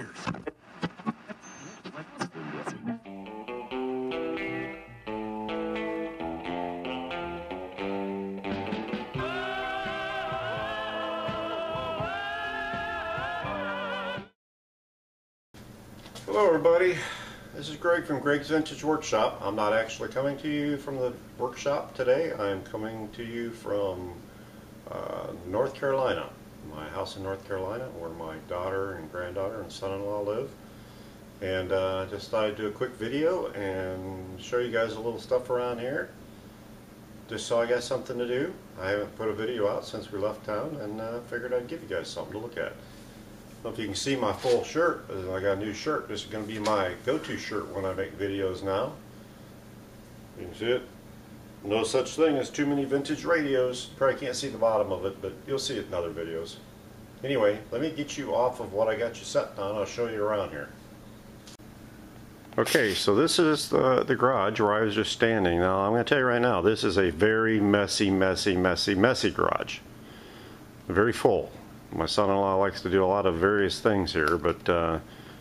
years. Hello everybody, this is Gregg from Gregg's Vintage Workshop. I'm not actually coming to you from the workshop today. I'm coming to you from uh, North Carolina, my house in North Carolina where my daughter and granddaughter and son-in-law live. And uh, just thought I'd do a quick video and show you guys a little stuff around here. Just so I got something to do. I haven't put a video out since we left town and uh, figured I'd give you guys something to look at. I don't know if you can see my full shirt. I got a new shirt. This is going to be my go-to shirt when I make videos now. You can see it. No such thing as too many vintage radios. Probably can't see the bottom of it, but you'll see it in other videos. Anyway, let me get you off of what I got you set on. I'll show you around here. Okay, so this is the, the garage where I was just standing. Now, I'm going to tell you right now, this is a very messy, messy, messy, messy garage. Very full my son-in-law likes to do a lot of various things here, but uh,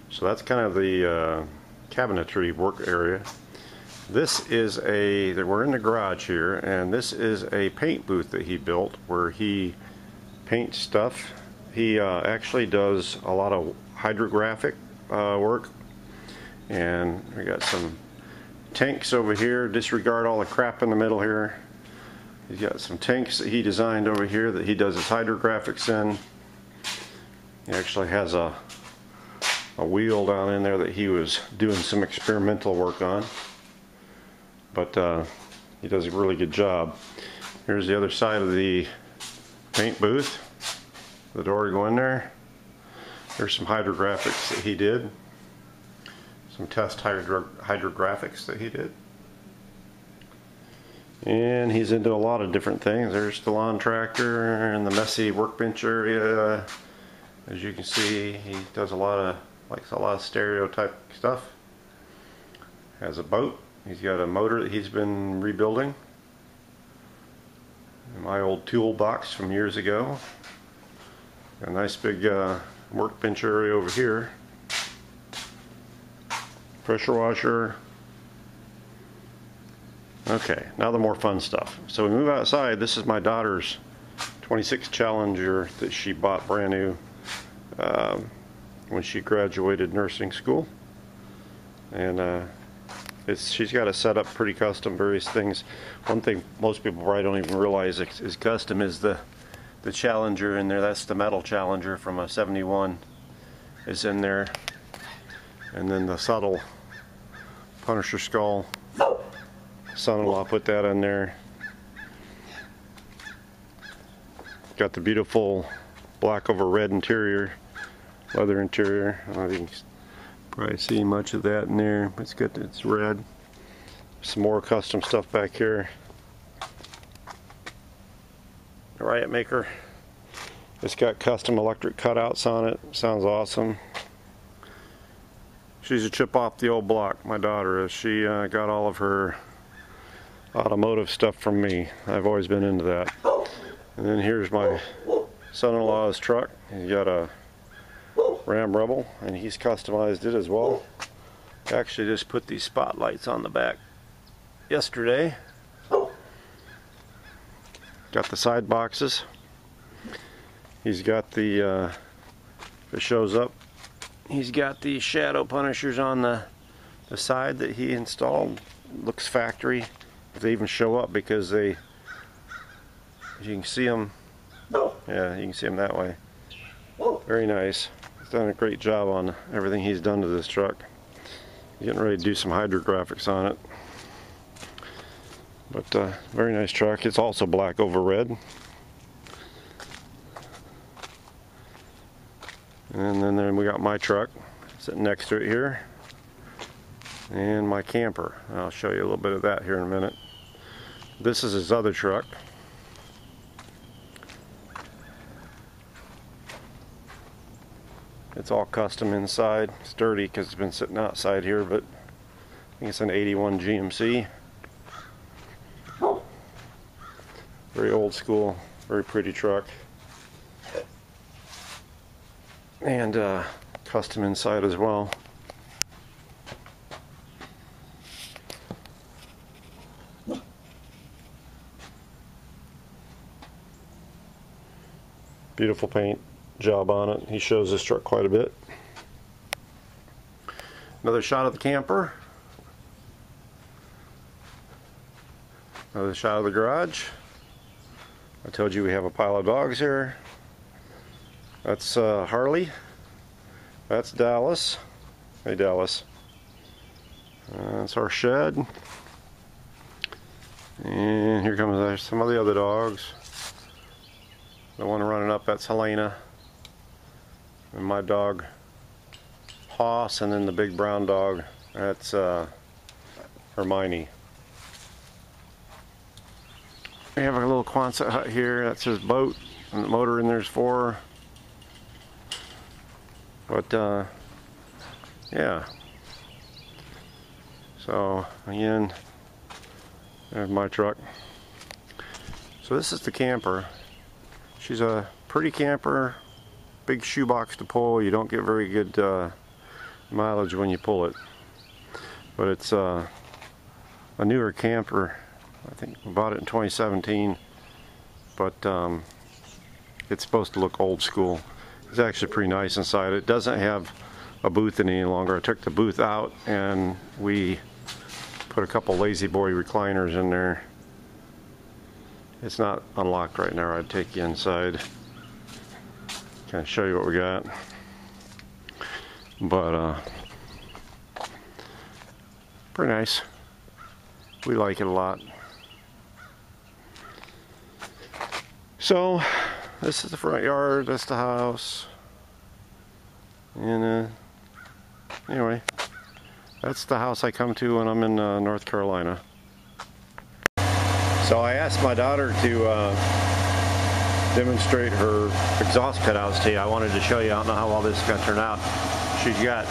so that's kind of the uh, cabinetry work area. This is a, we're in the garage here, and this is a paint booth that he built where he paints stuff. He uh, actually does a lot of hydrographic uh, work, and we got some tanks over here. Disregard all the crap in the middle here. He's got some tanks that he designed over here that he does his hydrographics in. He actually has a, a wheel down in there that he was doing some experimental work on. But uh, he does a really good job. Here's the other side of the paint booth. The door to go in there. There's some hydrographics that he did. Some test hydro hydrographics that he did. And he's into a lot of different things. There's the lawn tractor and the messy workbench area. As you can see, he does a lot of, likes a lot of stereotype stuff. Has a boat. He's got a motor that he's been rebuilding. My old toolbox from years ago. Got A nice big uh, workbench area over here. Pressure washer, Okay, now the more fun stuff. So we move outside. This is my daughter's 26 Challenger that she bought brand new um, when she graduated nursing school. And uh, it's, she's got it set up pretty custom, various things. One thing most people probably don't even realize is, is custom is the, the Challenger in there. That's the metal Challenger from a 71 is in there. And then the subtle Punisher skull son-in-law put that in there. Got the beautiful black over red interior, leather interior. I don't know if you can probably see much of that in there. It's good, it's red. Some more custom stuff back here. Riot Maker. It's got custom electric cutouts on it. Sounds awesome. She's a chip off the old block, my daughter is. She uh, got all of her automotive stuff from me. I've always been into that. And then here's my son-in-law's truck. He's got a Ram Rebel and he's customized it as well. Actually just put these spotlights on the back yesterday. Got the side boxes. He's got the, uh, if it shows up, he's got the shadow punishers on the, the side that he installed. Looks factory if they even show up because they you can see them yeah you can see them that way very nice he's done a great job on everything he's done to this truck getting ready to do some hydrographics on it but uh, very nice truck it's also black over red and then, then we got my truck sitting next to it here and my camper. I'll show you a little bit of that here in a minute. This is his other truck. It's all custom inside. It's dirty because it's been sitting outside here, but I think it's an 81 GMC. Very old school, very pretty truck. And uh, custom inside as well. Beautiful paint job on it. He shows this truck quite a bit. Another shot of the camper. Another shot of the garage. I told you we have a pile of dogs here. That's uh, Harley. That's Dallas. Hey Dallas. Uh, that's our shed. And here comes some of the other dogs. The one running up, that's Helena. And my dog, Hoss, and then the big brown dog, that's uh, Hermione. We have a little Quonset hut here. That's his boat. And the motor in there's four. But, uh, yeah. So, again, there's my truck. So this is the camper. She's a pretty camper, big shoebox to pull. You don't get very good uh, mileage when you pull it. But it's uh, a newer camper I think we bought it in 2017, but um, it's supposed to look old school. It's actually pretty nice inside. It doesn't have a booth any longer. I took the booth out and we put a couple La-Z-Boy recliners in there. It's not unlocked right now. I'd take you inside. Kind of show you what we got. But uh, pretty nice. We like it a lot. So, this is the front yard, that's the house. And uh, anyway, that's the house I come to when I'm in uh, North Carolina. So I asked my daughter to uh, demonstrate her exhaust cutouts to you. I wanted to show you, I don't know how well this is going to turn out. She's got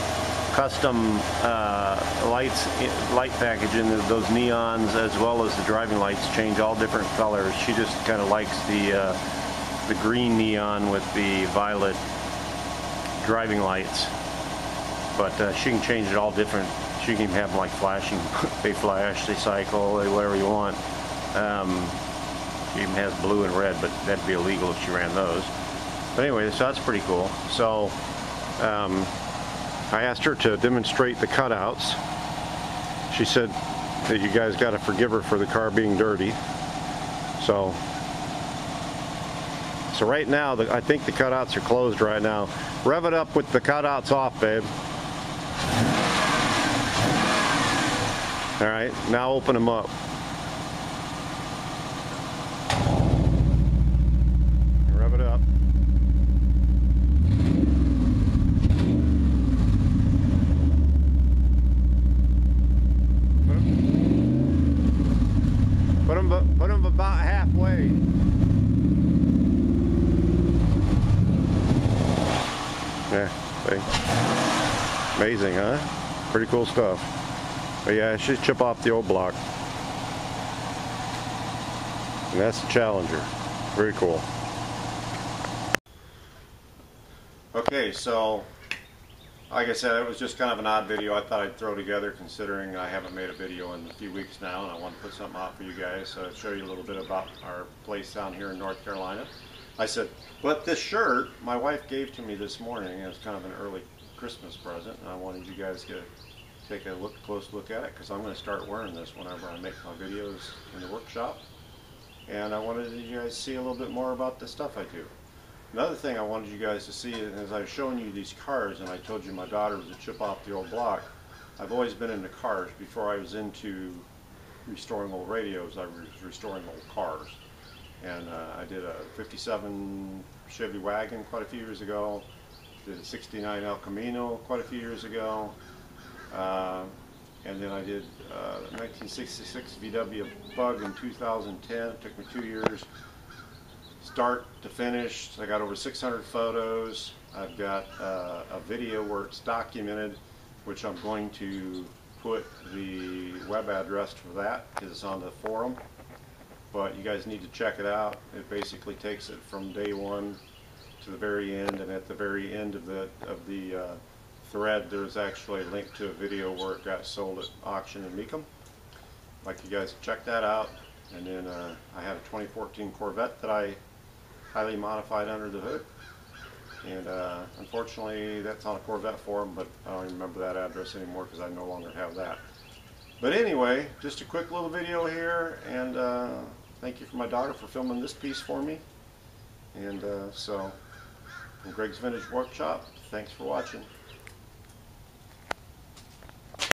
custom uh, lights, light package in those neons as well as the driving lights change all different colors. She just kind of likes the uh, the green neon with the violet driving lights. But uh, she can change it all different. She can have them like flashing. they flash, they cycle, whatever you want. Um, she even has blue and red, but that'd be illegal if she ran those. But anyway, so that's pretty cool. So um, I asked her to demonstrate the cutouts. She said that you guys got to forgive her for the car being dirty. So, so right now, the, I think the cutouts are closed right now. Rev it up with the cutouts off, babe. All right, now open them up. Amazing, huh? Pretty cool stuff. But yeah, she's chip off the old block. And that's the Challenger. Very cool. Okay, so like I said, it was just kind of an odd video I thought I'd throw together considering I haven't made a video in a few weeks now and I want to put something out for you guys so show you a little bit about our place down here in North Carolina. I said, but this shirt my wife gave to me this morning as kind of an early Christmas present, and I wanted you guys to take a look, close look at it because I'm going to start wearing this whenever I make my videos in the workshop. And I wanted you guys to see a little bit more about the stuff I do. Another thing I wanted you guys to see is I was showing you these cars, and I told you my daughter was a chip off the old block. I've always been into cars. Before I was into restoring old radios, I was restoring old cars. And uh, I did a 57 Chevy wagon quite a few years ago did a 69 El Camino quite a few years ago. Uh, and then I did uh, 1966 VW Bug in 2010. It took me two years, start to finish. I got over 600 photos. I've got uh, a video where it's documented, which I'm going to put the web address for that because it's on the forum. But you guys need to check it out. It basically takes it from day one to the very end, and at the very end of the of the uh, thread, there's actually a link to a video where it got sold at auction in Mecum. I'd like you guys check that out. And then uh, I had a 2014 Corvette that I highly modified under the hood. And uh, unfortunately, that's on a Corvette forum, but I don't remember that address anymore because I no longer have that. But anyway, just a quick little video here, and uh, thank you for my daughter for filming this piece for me. And uh, so, from Gregg's Vintage Workshop, thanks for watching.